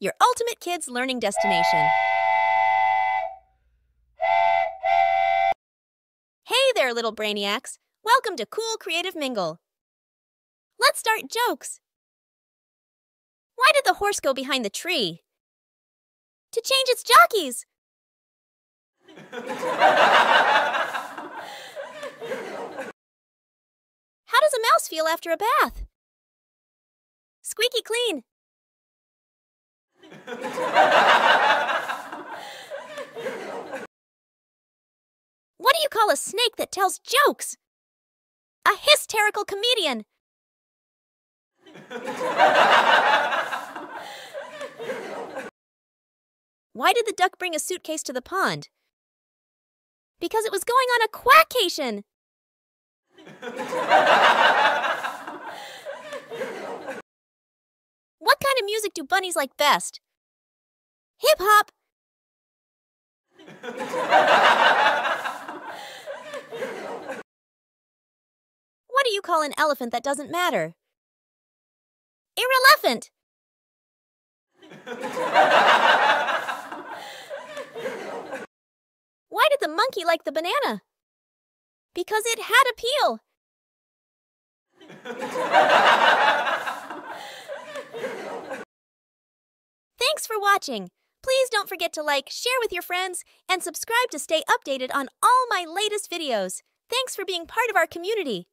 your ultimate kids learning destination. Hey there, little brainiacs. Welcome to Kool Kreative Mingle. Let's start jokes. Why did the horse go behind the tree? To change its jockeys. How does a mouse feel after a bath? Squeaky clean. What do you call a snake that tells jokes? A hysterical comedian. Why did the duck bring a suitcase to the pond? Because it was going on a quackcation. what kind of music do bunnies like best? Hip hop. what do you call an elephant that doesn't matter? Irrelevant. Why did the monkey like the banana? Because it had a peel. Thanks for watching. Please don't forget to like, share with your friends, and subscribe to stay updated on all my latest videos. Thanks for being part of our community.